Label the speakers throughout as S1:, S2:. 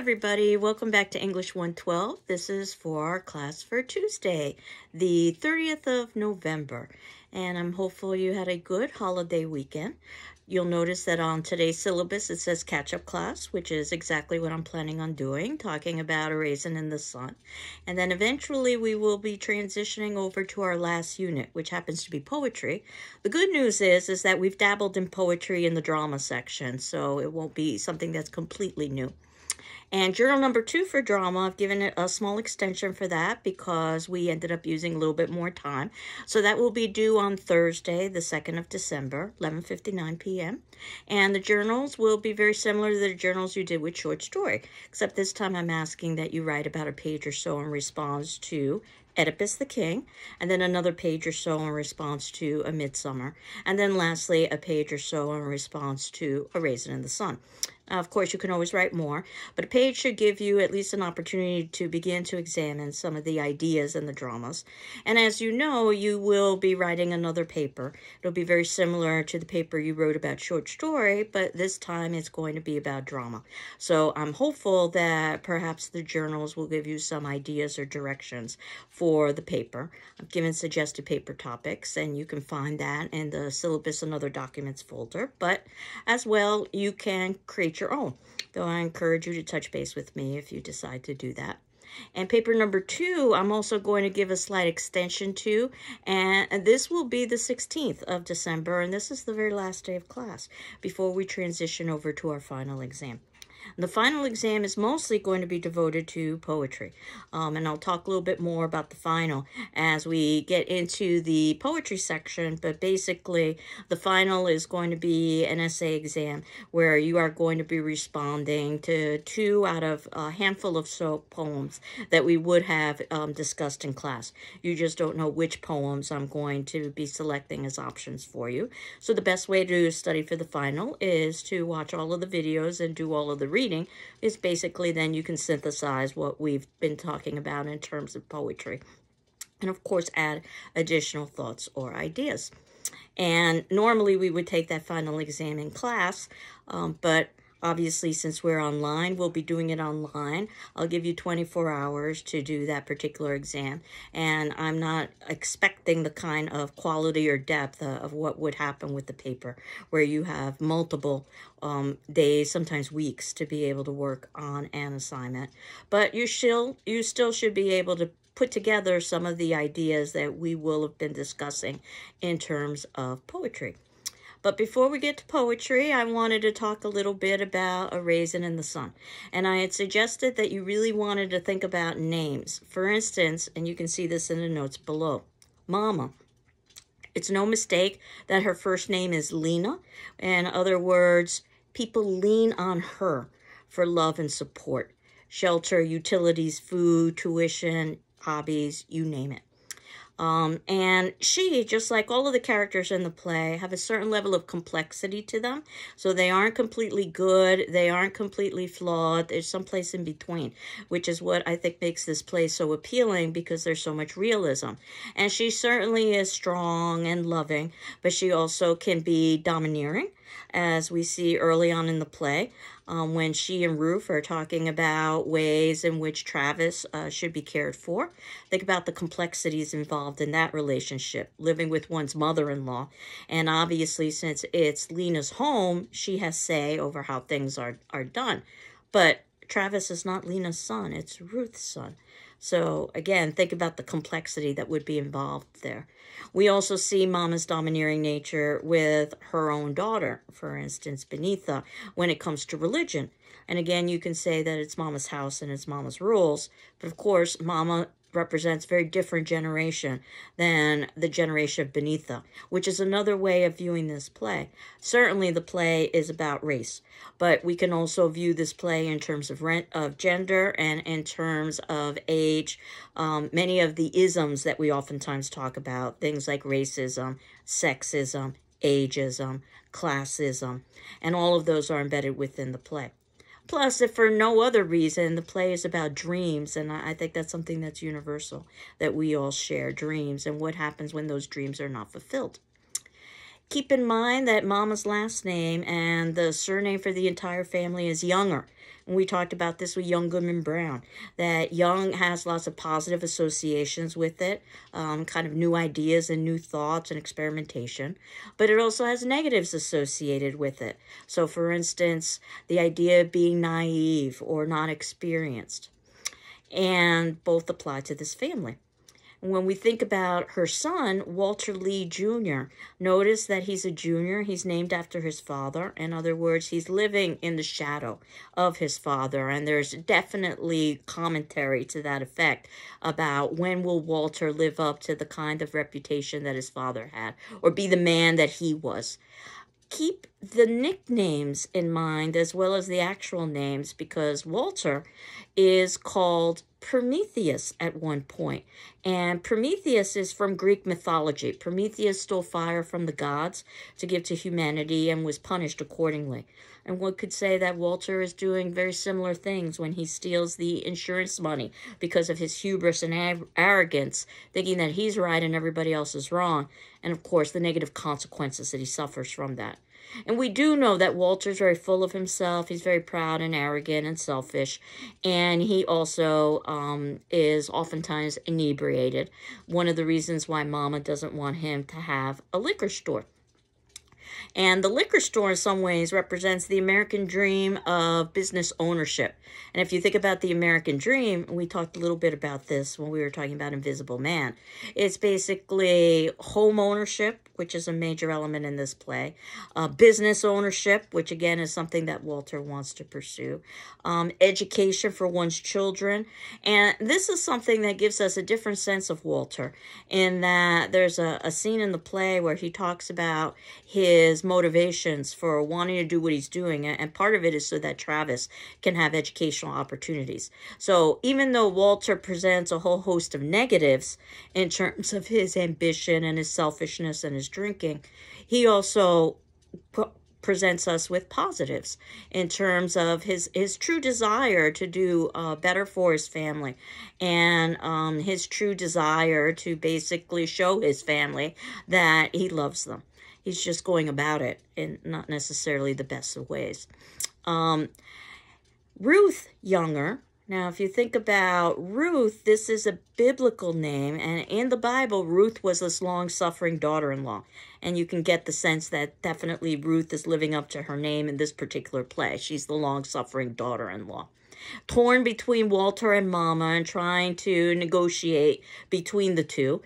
S1: everybody. Welcome back to English 112. This is for our class for Tuesday, the 30th of November. And I'm hopeful you had a good holiday weekend. You'll notice that on today's syllabus it says catch up class, which is exactly what I'm planning on doing, talking about a raisin in the sun. And then eventually we will be transitioning over to our last unit, which happens to be poetry. The good news is is that we've dabbled in poetry in the drama section, so it won't be something that's completely new. And journal number two for drama, I've given it a small extension for that because we ended up using a little bit more time. So that will be due on Thursday, the 2nd of December, 11.59 p.m. And the journals will be very similar to the journals you did with short story, except this time I'm asking that you write about a page or so in response to Oedipus the King, and then another page or so in response to A Midsummer, and then lastly, a page or so in response to A Raisin in the Sun. Uh, of course, you can always write more, but a page should give you at least an opportunity to begin to examine some of the ideas and the dramas. And as you know, you will be writing another paper. It'll be very similar to the paper you wrote about short story, but this time it's going to be about drama. So I'm hopeful that perhaps the journals will give you some ideas or directions for the paper. I've given suggested paper topics, and you can find that in the syllabus and other documents folder. But as well, you can create your own, though I encourage you to touch base with me if you decide to do that. And paper number two, I'm also going to give a slight extension to, and this will be the 16th of December, and this is the very last day of class before we transition over to our final exam. The final exam is mostly going to be devoted to poetry. Um, and I'll talk a little bit more about the final as we get into the poetry section. But basically, the final is going to be an essay exam where you are going to be responding to two out of a handful of so poems that we would have um, discussed in class. You just don't know which poems I'm going to be selecting as options for you. So the best way to study for the final is to watch all of the videos and do all of the reading is basically then you can synthesize what we've been talking about in terms of poetry. And of course, add additional thoughts or ideas. And normally we would take that final exam in class, um, but Obviously, since we're online, we'll be doing it online. I'll give you 24 hours to do that particular exam. And I'm not expecting the kind of quality or depth of what would happen with the paper, where you have multiple um, days, sometimes weeks, to be able to work on an assignment. But you still, you still should be able to put together some of the ideas that we will have been discussing in terms of poetry. But before we get to poetry, I wanted to talk a little bit about A Raisin in the Sun. And I had suggested that you really wanted to think about names. For instance, and you can see this in the notes below, Mama. It's no mistake that her first name is Lena. In other words, people lean on her for love and support. Shelter, utilities, food, tuition, hobbies, you name it. Um, and she, just like all of the characters in the play, have a certain level of complexity to them. So they aren't completely good. They aren't completely flawed. There's some place in between, which is what I think makes this play so appealing because there's so much realism. And she certainly is strong and loving, but she also can be domineering as we see early on in the play um, when she and Ruth are talking about ways in which Travis uh, should be cared for. Think about the complexities involved in that relationship, living with one's mother-in-law. And obviously, since it's Lena's home, she has say over how things are, are done. But Travis is not Lena's son, it's Ruth's son. So again, think about the complexity that would be involved there. We also see Mama's domineering nature with her own daughter, for instance, Beneatha, when it comes to religion. And again, you can say that it's Mama's house and it's Mama's rules. But of course, Mama represents very different generation than the generation of Beneatha, which is another way of viewing this play. Certainly the play is about race, but we can also view this play in terms of rent of gender and in terms of age. Um, many of the isms that we oftentimes talk about, things like racism, sexism, ageism, classism, and all of those are embedded within the play. Plus, if for no other reason, the play is about dreams, and I think that's something that's universal, that we all share dreams and what happens when those dreams are not fulfilled. Keep in mind that Mama's last name and the surname for the entire family is Younger, we talked about this with Young Goodman Brown, that young has lots of positive associations with it, um, kind of new ideas and new thoughts and experimentation, but it also has negatives associated with it. So, for instance, the idea of being naive or not experienced. And both apply to this family. When we think about her son, Walter Lee Jr., notice that he's a junior. He's named after his father. In other words, he's living in the shadow of his father. And there's definitely commentary to that effect about when will Walter live up to the kind of reputation that his father had or be the man that he was keep the nicknames in mind as well as the actual names because Walter is called Prometheus at one point. And Prometheus is from Greek mythology. Prometheus stole fire from the gods to give to humanity and was punished accordingly. And one could say that Walter is doing very similar things when he steals the insurance money because of his hubris and arrogance, thinking that he's right and everybody else is wrong. And of course, the negative consequences that he suffers from that. And we do know that Walter's very full of himself. He's very proud and arrogant and selfish. And he also um, is oftentimes inebriated. One of the reasons why Mama doesn't want him to have a liquor store. And the liquor store, in some ways, represents the American dream of business ownership. And if you think about the American dream, we talked a little bit about this when we were talking about Invisible Man. It's basically home ownership, which is a major element in this play, uh, business ownership, which again is something that Walter wants to pursue, um, education for one's children. And this is something that gives us a different sense of Walter in that there's a, a scene in the play where he talks about his motivations for wanting to do what he's doing. And part of it is so that Travis can have educational opportunities. So even though Walter presents a whole host of negatives in terms of his ambition and his selfishness and his drinking, he also presents us with positives in terms of his his true desire to do uh, better for his family and um, his true desire to basically show his family that he loves them. He's just going about it in not necessarily the best of ways. Um, Ruth Younger now, if you think about Ruth, this is a biblical name, and in the Bible, Ruth was this long suffering daughter in law. And you can get the sense that definitely Ruth is living up to her name in this particular play. She's the long suffering daughter in law. Torn between Walter and Mama and trying to negotiate between the two.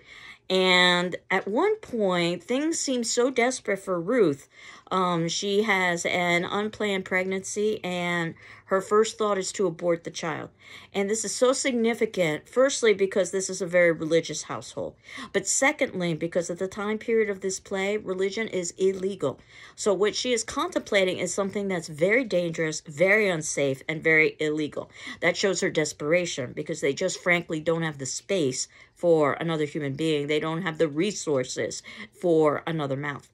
S1: And at one point, things seem so desperate for Ruth. Um, she has an unplanned pregnancy, and her first thought is to abort the child. And this is so significant, firstly, because this is a very religious household, but secondly, because at the time period of this play, religion is illegal. So, what she is contemplating is something that's very dangerous, very unsafe, and very illegal. That shows her desperation because they just frankly don't have the space for another human being, they don't have the resources for another mouth.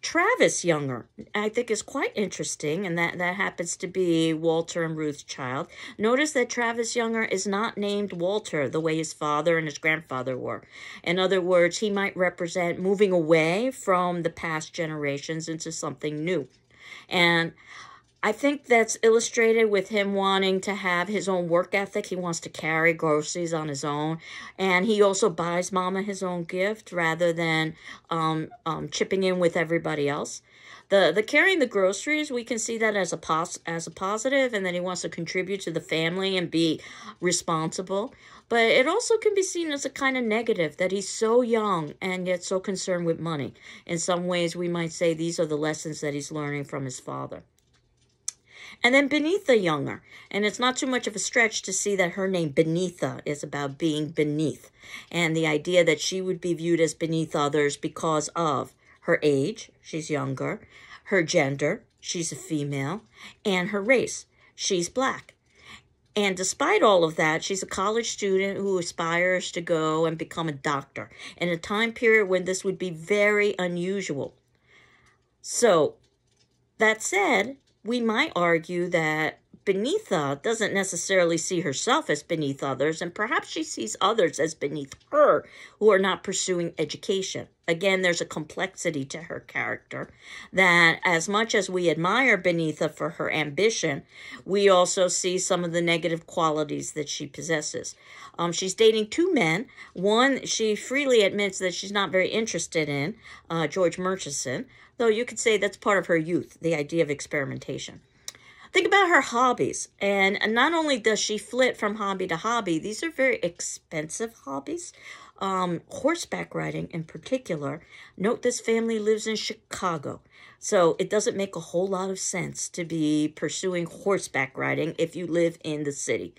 S1: Travis Younger, I think, is quite interesting, and that, that happens to be Walter and Ruth's child. Notice that Travis Younger is not named Walter the way his father and his grandfather were. In other words, he might represent moving away from the past generations into something new. And I think that's illustrated with him wanting to have his own work ethic. He wants to carry groceries on his own. And he also buys Mama his own gift rather than um, um, chipping in with everybody else. The the carrying the groceries, we can see that as a pos as a positive, and then he wants to contribute to the family and be responsible. But it also can be seen as a kind of negative that he's so young and yet so concerned with money. In some ways, we might say these are the lessons that he's learning from his father. And then Beneatha Younger. And it's not too much of a stretch to see that her name, Beneatha, is about being beneath. And the idea that she would be viewed as beneath others because of her age, she's younger, her gender, she's a female, and her race, she's black. And despite all of that, she's a college student who aspires to go and become a doctor in a time period when this would be very unusual. So, that said, we might argue that Beneatha doesn't necessarily see herself as beneath others, and perhaps she sees others as beneath her who are not pursuing education. Again, there's a complexity to her character that, as much as we admire Beneatha for her ambition, we also see some of the negative qualities that she possesses. Um, she's dating two men. One, she freely admits that she's not very interested in, uh, George Murchison, though you could say that's part of her youth, the idea of experimentation. Think about her hobbies. And not only does she flit from hobby to hobby, these are very expensive hobbies. Um, horseback riding in particular. Note this family lives in Chicago. So it doesn't make a whole lot of sense to be pursuing horseback riding if you live in the city.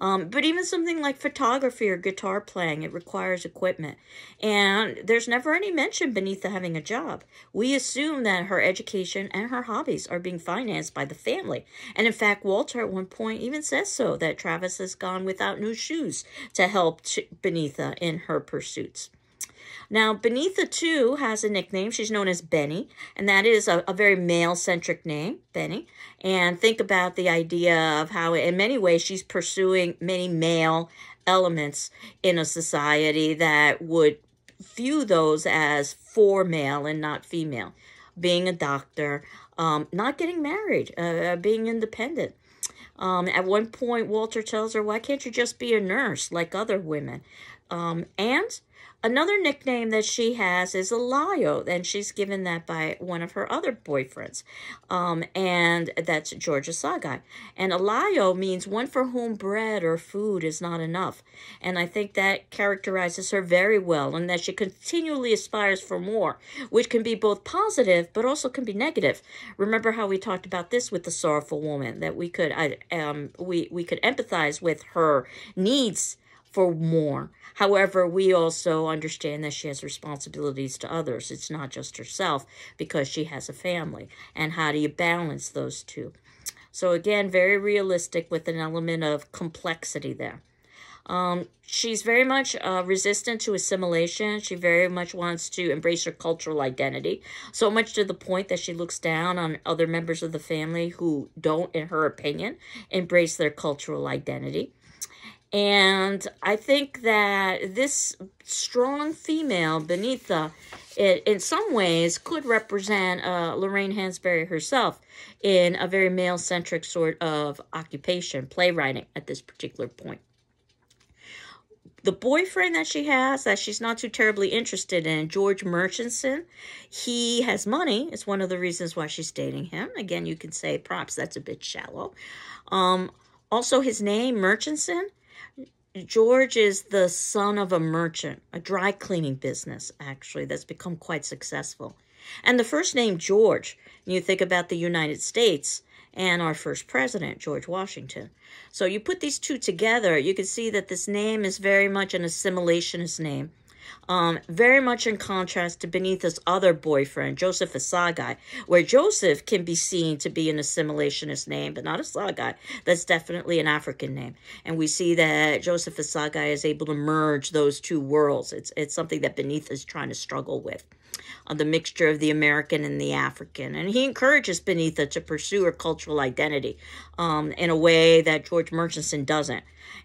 S1: Um, but even something like photography or guitar playing, it requires equipment. And there's never any mention beneath having a job. We assume that her education and her hobbies are being financed by the family. And in fact, Walter at one point even says so, that Travis has gone without new shoes to help Beneatha in her pursuits. Now, Beneatha, too, has a nickname. She's known as Benny, and that is a, a very male-centric name, Benny. And think about the idea of how, in many ways, she's pursuing many male elements in a society that would view those as for male and not female. Being a doctor, um, not getting married, uh, being independent. Um, at one point, Walter tells her, why can't you just be a nurse like other women? Um, and Another nickname that she has is Alayo, and she's given that by one of her other boyfriends, um, and that's Georgia Asagai. And Alayo means one for whom bread or food is not enough. And I think that characterizes her very well, and that she continually aspires for more, which can be both positive but also can be negative. Remember how we talked about this with the sorrowful woman, that we could, I, um, we, we could empathize with her needs for more. However, we also understand that she has responsibilities to others. It's not just herself because she has a family. And how do you balance those two? So again, very realistic with an element of complexity there. Um, she's very much uh, resistant to assimilation. She very much wants to embrace her cultural identity, so much to the point that she looks down on other members of the family who don't, in her opinion, embrace their cultural identity. And I think that this strong female, Beneatha, it, in some ways could represent uh, Lorraine Hansberry herself in a very male-centric sort of occupation, playwriting at this particular point. The boyfriend that she has, that she's not too terribly interested in, George Murchison, he has money. It's one of the reasons why she's dating him. Again, you can say, props, that's a bit shallow. Um, also, his name, Murchison, George is the son of a merchant, a dry cleaning business, actually, that's become quite successful. And the first name, George, you think about the United States and our first president, George Washington. So you put these two together, you can see that this name is very much an assimilationist name. Um, very much in contrast to Beneatha's other boyfriend, Joseph Asagai, where Joseph can be seen to be an assimilationist name, but not Asagai. That's definitely an African name. And we see that Joseph Asagai is able to merge those two worlds. It's, it's something that Beneatha is trying to struggle with the mixture of the American and the African. And he encourages Beneatha to pursue her cultural identity um, in a way that George Murchison doesn't.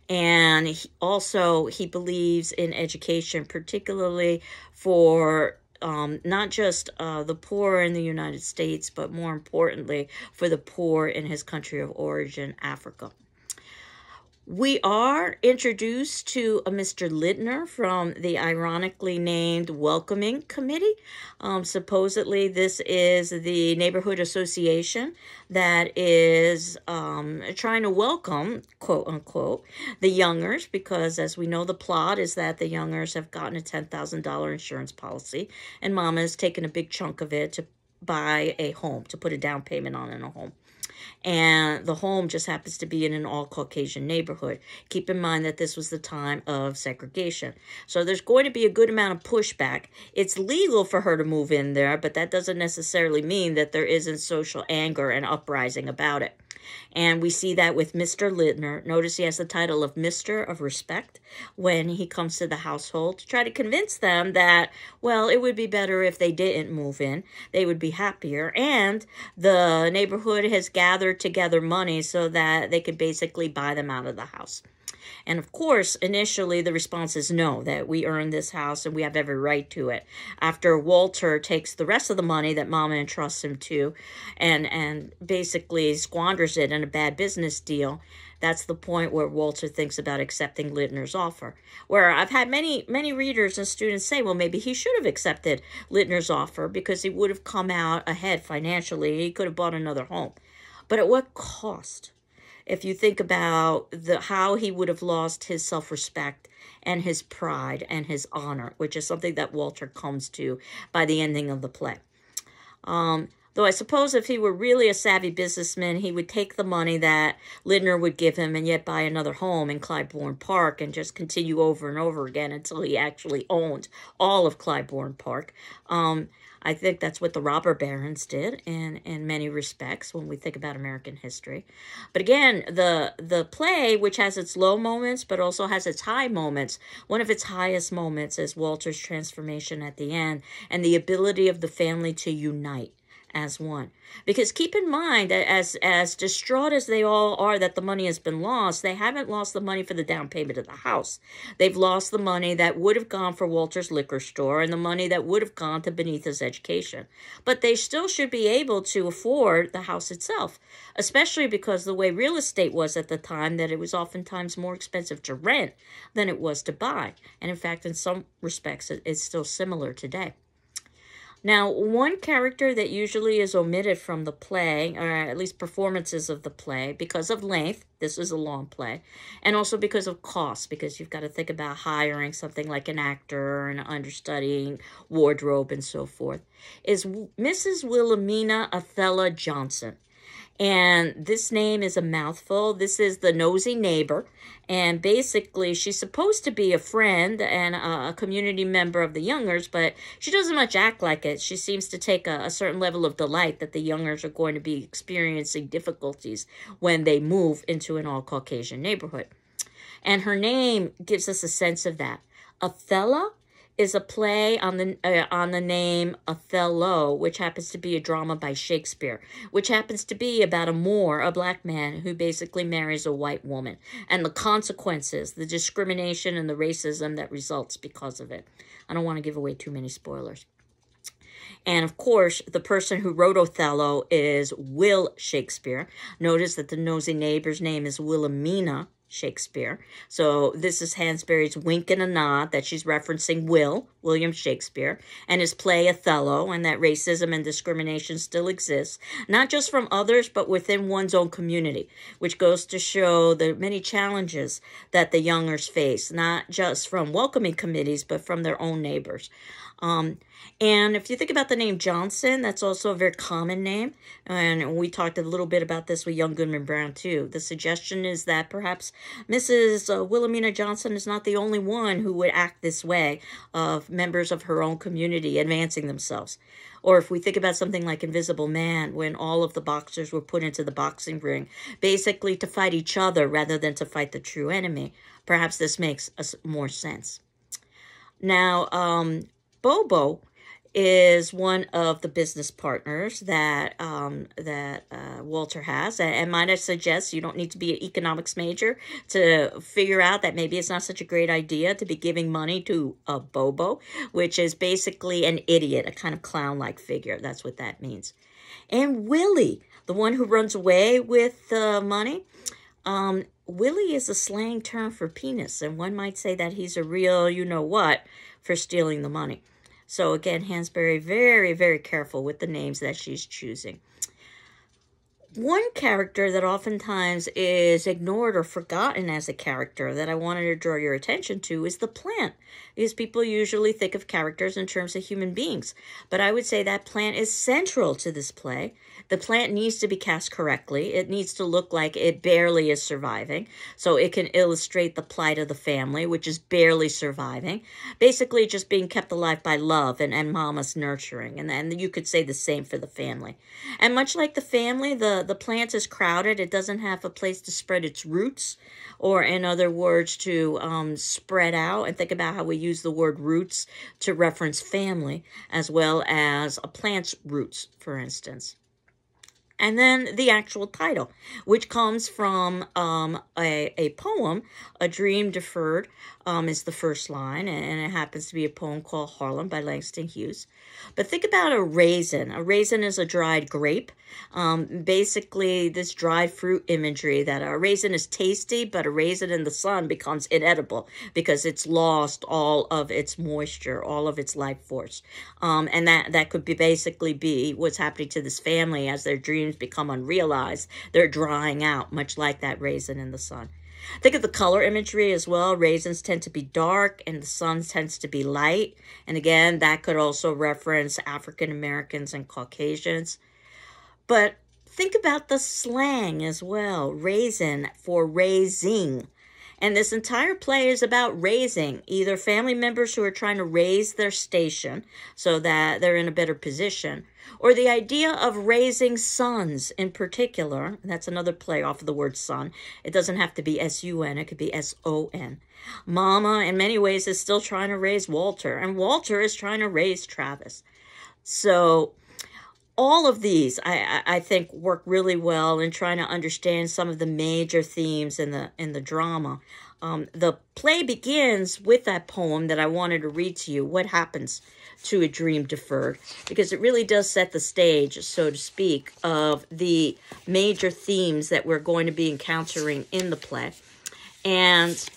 S1: And he also, he believes in education, particularly for um, not just uh, the poor in the United States, but more importantly, for the poor in his country of origin, Africa. We are introduced to a Mr. Lindner from the ironically named Welcoming Committee. Um, supposedly, this is the neighborhood association that is um, trying to welcome, quote unquote, the Youngers, because as we know, the plot is that the Youngers have gotten a $10,000 insurance policy, and Mama has taken a big chunk of it to buy a home, to put a down payment on in a home and the home just happens to be in an all-Caucasian neighborhood. Keep in mind that this was the time of segregation. So there's going to be a good amount of pushback. It's legal for her to move in there, but that doesn't necessarily mean that there isn't social anger and uprising about it. And we see that with Mr. Lindner. Notice he has the title of Mr. of Respect when he comes to the household to try to convince them that, well, it would be better if they didn't move in. They would be happier. And the neighborhood has gathered together money so that they could basically buy them out of the house. And of course, initially the response is no, that we earned this house and we have every right to it. After Walter takes the rest of the money that Mama entrusts him to and, and basically squanders it in a bad business deal, that's the point where Walter thinks about accepting Lindner's offer. Where I've had many, many readers and students say, well, maybe he should have accepted Lindner's offer because he would have come out ahead financially. He could have bought another home. But at what cost? If you think about the how he would have lost his self-respect and his pride and his honor, which is something that Walter comes to by the ending of the play. Um, though I suppose if he were really a savvy businessman, he would take the money that Lindner would give him and yet buy another home in Clybourne Park and just continue over and over again until he actually owned all of Clybourne Park. Um, I think that's what the robber barons did in, in many respects when we think about American history. But again, the the play, which has its low moments but also has its high moments, one of its highest moments is Walter's transformation at the end and the ability of the family to unite as one. Because keep in mind that as as distraught as they all are that the money has been lost, they haven't lost the money for the down payment of the house. They've lost the money that would have gone for Walter's liquor store and the money that would have gone to Beneatha's education. But they still should be able to afford the house itself, especially because the way real estate was at the time that it was oftentimes more expensive to rent than it was to buy. And in fact, in some respects, it's still similar today. Now, one character that usually is omitted from the play, or at least performances of the play, because of length, this is a long play, and also because of cost, because you've got to think about hiring something like an actor and understudying, wardrobe, and so forth, is Mrs. Wilhelmina Othello Johnson. And this name is a mouthful. This is the nosy neighbor. And basically, she's supposed to be a friend and a, community member of the Youngers, but she doesn't much act like it. She seems to take a, a certain level of delight that the Youngers are going to be experiencing difficulties when they move into an all Caucasian neighborhood. And her name gives us a sense of that. Othello is a play on the uh, on the name Othello, which happens to be a drama by Shakespeare, which happens to be about a Moor, a black man who basically marries a white woman, and the consequences, the discrimination and the racism that results because of it. I don't want to give away too many spoilers. And of course, the person who wrote Othello is Will Shakespeare. Notice that the nosy neighbor's name is Wilhelmina Shakespeare. So this is Hansberry's wink and a nod that she's referencing Will, William Shakespeare, and his play Othello, and that racism and discrimination still exists, not just from others, but within one's own community, which goes to show the many challenges that the youngers face, not just from welcoming committees, but from their own neighbors. Um, and if you think about the name Johnson, that's also a very common name. And we talked a little bit about this with young Goodman Brown, too. The suggestion is that perhaps Mrs. Uh, Wilhelmina Johnson is not the only one who would act this way of members of her own community advancing themselves. Or if we think about something like Invisible Man, when all of the boxers were put into the boxing ring, basically to fight each other rather than to fight the true enemy, perhaps this makes more sense. Now, um, Bobo is one of the business partners that um, that uh, Walter has. And might I suggest you don't need to be an economics major to figure out that maybe it's not such a great idea to be giving money to a Bobo, which is basically an idiot, a kind of clown-like figure. That's what that means. And Willie, the one who runs away with the money, um, Willie is a slang term for penis, and one might say that he's a real you-know-what for stealing the money. So again, Hansberry very, very careful with the names that she's choosing. One character that oftentimes is ignored or forgotten as a character that I wanted to draw your attention to is the plant. Because people usually think of characters in terms of human beings. But I would say that plant is central to this play. The plant needs to be cast correctly. It needs to look like it barely is surviving. So it can illustrate the plight of the family, which is barely surviving. Basically, just being kept alive by love and, and mama's nurturing. And then you could say the same for the family. And much like the family, the the, plant is crowded. It doesn't have a place to spread its roots, or in other words, to um, spread out. And think about how we use the word roots to reference family, as well as a plant's roots, for instance and then the actual title, which comes from um, a, a poem, A Dream Deferred um, is the first line, and it happens to be a poem called Harlem by Langston Hughes. But think about a raisin. A raisin is a dried grape. Um, basically, this dried fruit imagery that a raisin is tasty, but a raisin in the sun becomes inedible because it's lost all of its moisture, all of its life force. Um, and that, that could be basically be what's happening to this family as their dreams become unrealized. They're drying out, much like that raisin in the sun. Think of the color imagery as well. Raisins tend to be dark and the sun tends to be light. And again, that could also reference African Americans and Caucasians. But think about the slang as well. Raisin for raising. And this entire play is about raising either family members who are trying to raise their station so that they're in a better position, or the idea of raising sons in particular. That's another play off of the word son. It doesn't have to be S U N, it could be S O N. Mama, in many ways, is still trying to raise Walter, and Walter is trying to raise Travis. So, all of these I, I think work really well in trying to understand some of the major themes in the in the drama. Um, the play begins with that poem that i wanted to read to you what happens to a dream deferred because it really does set the stage so to speak of the major themes that we're going to be encountering in the play. And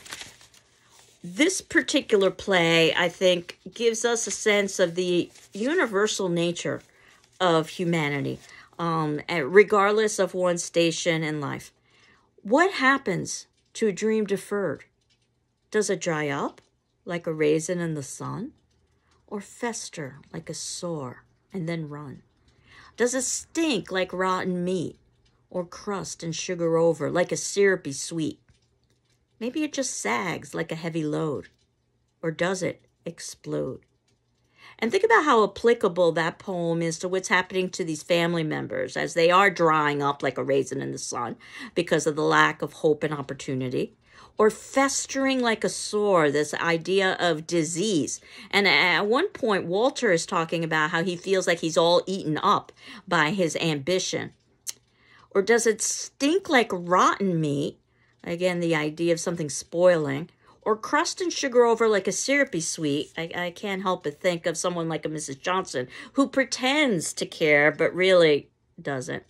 S1: this particular play i think gives us a sense of the universal nature of humanity, um, regardless of one's station in life. What happens to a dream deferred? Does it dry up like a raisin in the sun? Or fester like a sore and then run? Does it stink like rotten meat? Or crust and sugar over like a syrupy sweet? Maybe it just sags like a heavy load. Or does it explode? And think about how applicable that poem is to what's happening to these family members as they are drying up like a raisin in the sun because of the lack of hope and opportunity. Or festering like a sore, this idea of disease. And at one point, Walter is talking about how he feels like he's all eaten up by his ambition. Or does it stink like rotten meat? Again, the idea of something spoiling or crust and sugar over like a syrupy sweet, I, I can't help but think of someone like a Mrs. Johnson who pretends to care but really doesn't.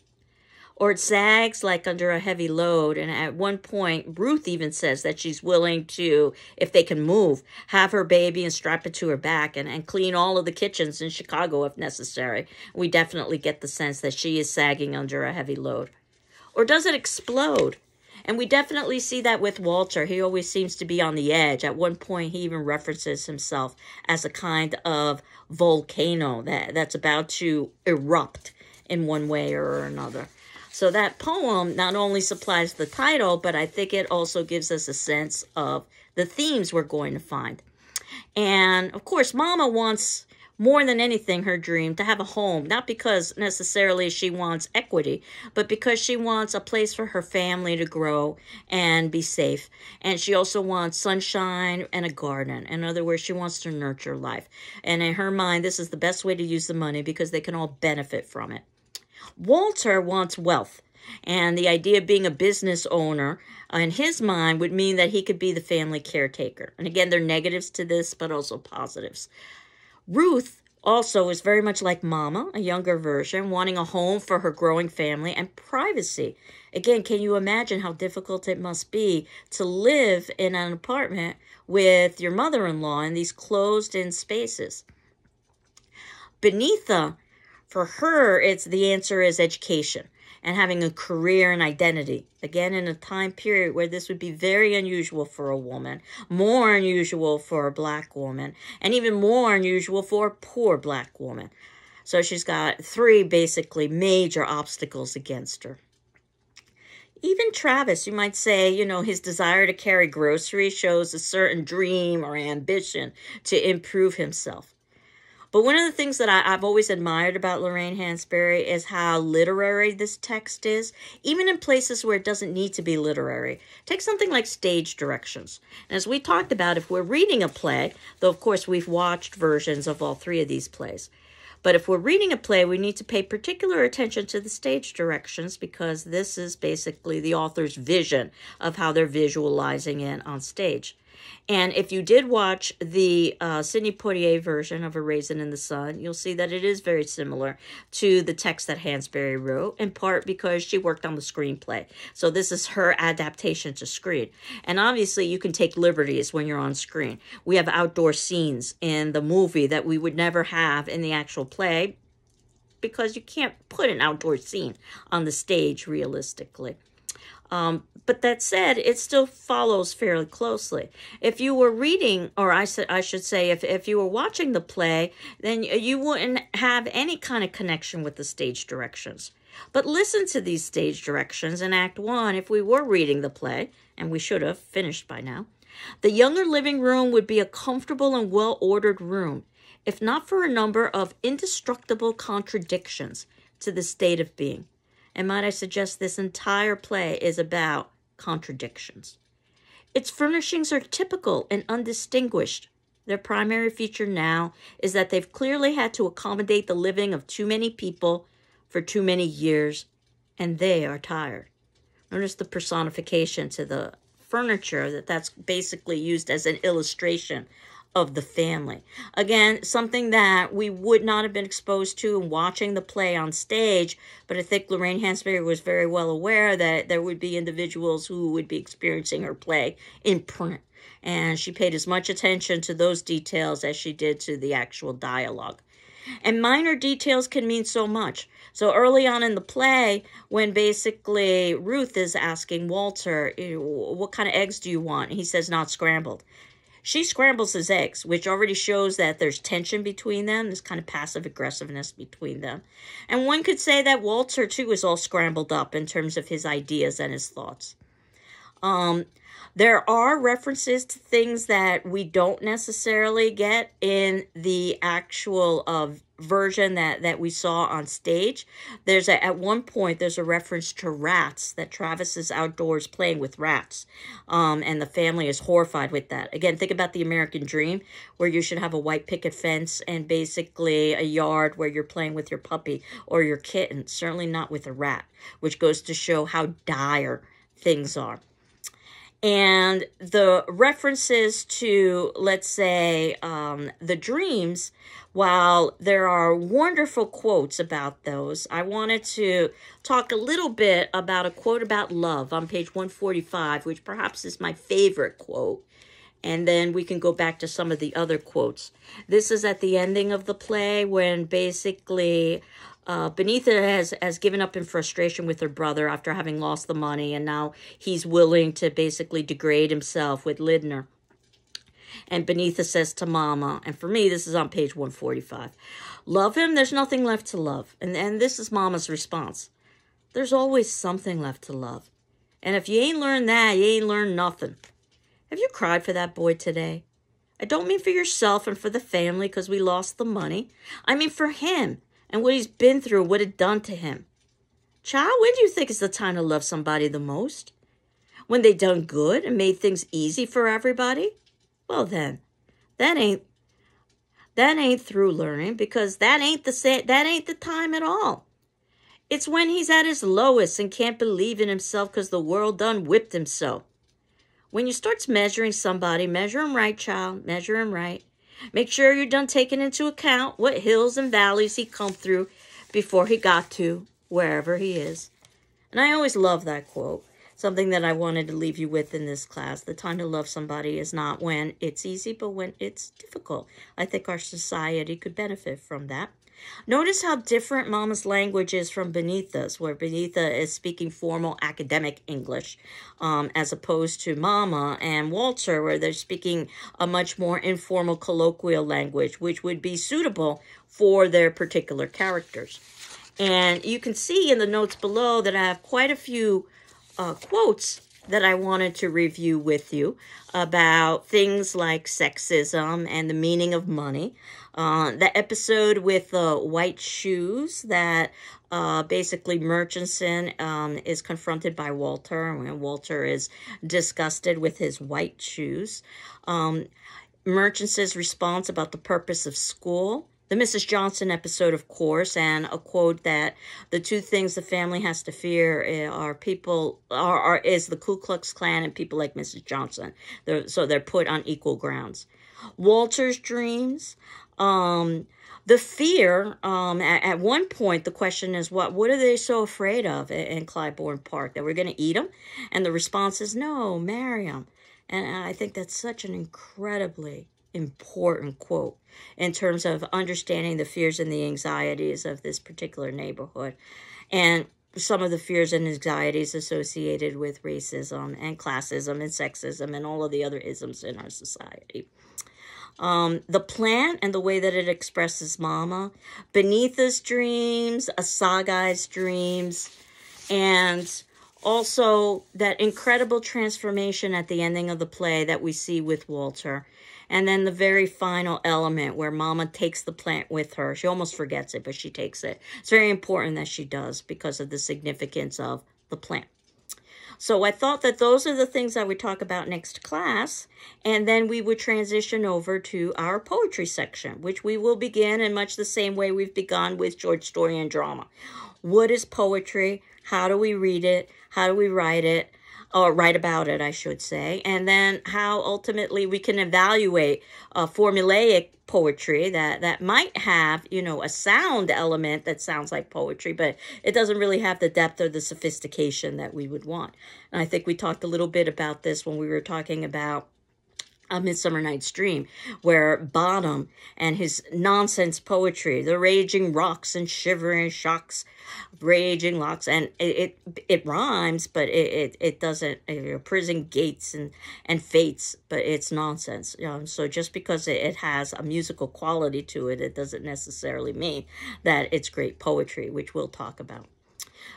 S1: Or it sags like under a heavy load. And at one point, Ruth even says that she's willing to, if they can move, have her baby and strap it to her back and, and clean all of the kitchens in Chicago if necessary. We definitely get the sense that she is sagging under a heavy load. Or does it explode? And we definitely see that with Walter. He always seems to be on the edge. At one point, he even references himself as a kind of volcano that, that's about to erupt in one way or another. So that poem not only supplies the title, but I think it also gives us a sense of the themes we're going to find. And of course, Mama wants more than anything her dream to have a home not because necessarily she wants equity but because she wants a place for her family to grow and be safe. And she also wants sunshine and a garden. In other words she wants to nurture life. And in her mind this is the best way to use the money because they can all benefit from it. Walter wants wealth. And the idea of being a business owner in his mind would mean that he could be the family caretaker. And again, there are negatives to this, but also positives. Ruth also is very much like Mama, a younger version, wanting a home for her growing family and privacy. Again, can you imagine how difficult it must be to live in an apartment with your mother in law in these closed in spaces? Beneatha, for her, it's the answer is education and having a career and identity. Again, in a time period where this would be very unusual for a woman, more unusual for a black woman, and even more unusual for a poor black woman. So she's got three basically major obstacles against her. Even Travis, you might say, you know, his desire to carry groceries shows a certain dream or ambition to improve himself. But one of the things that I, have always admired about Lorraine Hansberry is how literary this text is, even in places where it doesn't need to be literary. Take something like stage directions. And as we talked about, if we're reading a play, though of course we've watched versions of all three of these plays, but if we're reading a play, we need to pay particular attention to the stage directions because this is basically the author's vision of how they're visualizing it on stage. And if you did watch the uh, Sidney Poitier version of A Raisin in the Sun, you'll see that it is very similar to the text that Hansberry wrote, in part because she worked on the screenplay. So this is her adaptation to screen. And obviously, you can take liberties when you're on screen. We have outdoor scenes in the movie that we would never have in the actual play because you can't put an outdoor scene on the stage realistically. Um, but that said, it still follows fairly closely. If you were reading, or I, said, I should say, if, if you were watching the play, then you wouldn't have any kind of connection with the stage directions. But listen to these stage directions in Act 1 if we were reading the play, and we should have finished by now. The younger living room would be a comfortable and well ordered room, if not for a number of indestructible contradictions to the state of being. And might I suggest this entire play is about contradictions. Its furnishings are typical and undistinguished. Their primary feature now is that they've clearly had to accommodate the living of too many people for too many years, and they are tired. Notice the personification to the furniture that that's basically used as an illustration of the family. Again, something that we would not have been exposed to in watching the play on stage, but I think Lorraine Hansberry was very well aware that there would be individuals who would be experiencing her play in print. And she paid as much attention to those details as she did to the actual dialogue. And minor details can mean so much. So early on in the play, when basically Ruth is asking Walter, what kind of eggs do you want? he says, not scrambled. She scrambles his eggs, which already shows that there's tension between them, this kind of passive aggressiveness between them. And one could say that Walter, too, is all scrambled up in terms of his ideas and his thoughts. Um, there are references to things that we don't necessarily get in the actual uh, version that, that we saw on stage. There's a, at one point, there's a reference to rats, that Travis is outdoors playing with rats. Um, and the family is horrified with that. Again, think about the American dream, where you should have a white picket fence and basically a yard where you're playing with your puppy or your kitten, certainly not with a rat, which goes to show how dire things are. And the references to, let's say, um, the dreams, while there are wonderful quotes about those, I wanted to talk a little bit about a quote about love on page 145, which perhaps is my favorite quote. And then we can go back to some of the other quotes. This is at the ending of the play when basically uh, Beneatha has, has given up in frustration with her brother after having lost the money, and now he's willing to basically degrade himself with Lindner. And Beneatha says to Mama, and for me, this is on page 145 Love him, there's nothing left to love. And, and this is Mama's response There's always something left to love. And if you ain't learned that, you ain't learned nothing. Have you cried for that boy today? I don't mean for yourself and for the family because we lost the money. I mean for him and what he's been through, what it done to him. Child, when do you think is the time to love somebody the most? When they done good and made things easy for everybody? Well then, that ain't that ain't through learning because that ain't the sa- that ain't the time at all. It's when he's at his lowest and can't believe in himself because the world done whipped him so. When you starts measuring somebody, measure him right, child. Measure him right. Make sure you're done taking into account what hills and valleys he come through before he got to wherever he is. And I always love that quote. Something that I wanted to leave you with in this class. The time to love somebody is not when it's easy, but when it's difficult. I think our society could benefit from that. Notice how different Mama's language is from Beneatha's, where Beneatha is speaking formal academic English, um, as opposed to Mama and Walter, where they're speaking a much more informal colloquial language, which would be suitable for their particular characters. And you can see in the notes below that I have quite a few uh, quotes that I wanted to review with you about things like sexism and the meaning of money. Uh, the episode with the uh, white shoes that uh, basically Murchison um, is confronted by Walter, and Walter is disgusted with his white shoes. Um, Murchison's response about the purpose of school the Mrs. Johnson episode, of course, and a quote that the two things the family has to fear eh, are people are, are is the Ku Klux Klan and people like Mrs. Johnson. They're, so they're put on equal grounds. Walter's dreams. Um, the fear um, at, at, one point the question is what what are they so afraid of in, in Clybourne Park that we're going to eat them and the response is no marry them and i think that's such an incredibly important quote in terms of understanding the fears and the anxieties of this particular neighborhood and some of the fears and anxieties associated with racism and classism and sexism and all of the other isms in our society. Um, the plant and the way that it expresses mama, Beneatha's dreams, Asagai's dreams, and also that incredible transformation at the ending of the play that we see with Walter and then the very final element where mama takes the plant with her. She almost forgets it, but she takes it. It's very important that she does because of the significance of the plant. So I thought that those are the things I would talk about next class, and then we would transition over to our poetry section, which we will begin in much the same way we've begun with short story and drama. What is poetry? How do we read it? How do we write it? Or write about it, I should say, and then how ultimately we can evaluate a formulaic poetry that that might have you know a sound element that sounds like poetry but it doesn't really have the depth or the sophistication that we would want. And i think we talked a little bit about this when we were talking about a Midsummer Night's Dream, where Bottom and his nonsense poetry, the raging rocks and shivering shocks, raging locks, and it it, it rhymes, but it, it, it doesn't, you know, prison gates and, and fates, but it's nonsense. You know? So just because it, it has a musical quality to it, it doesn't necessarily mean that it's great poetry, which we'll talk about.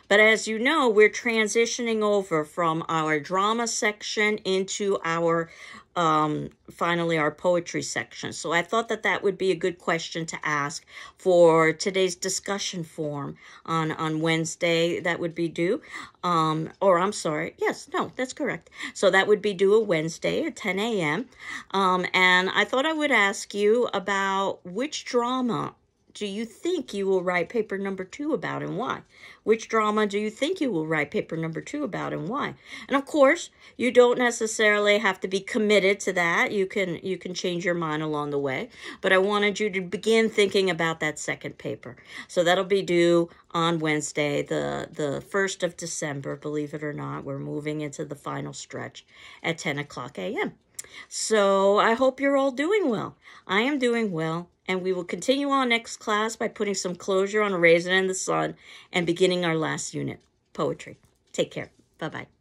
S1: But as you know, we're transitioning over from our drama section into our um, finally our poetry section. So I thought that that would be a good question to ask for today's discussion form on, on Wednesday. That would be due. Um, or I'm sorry. Yes, no, that's correct. So that would be due a Wednesday at 10 a.m. Um, and I thought I would ask you about which drama do you think you will write paper number two about and why? Which drama do you think you will write paper number two about and why? And of course, you don't necessarily have to be committed to that. You can you can change your mind along the way. But I wanted you to begin thinking about that second paper. So that'll be due on Wednesday, the the first of December. Believe it or not, we're moving into the final stretch at 10 o'clock a.m. So I hope you're all doing well. I am doing well, and we will continue on next class by putting some closure on raisin in the sun and beginning our last unit, poetry. Take care. Bye-bye.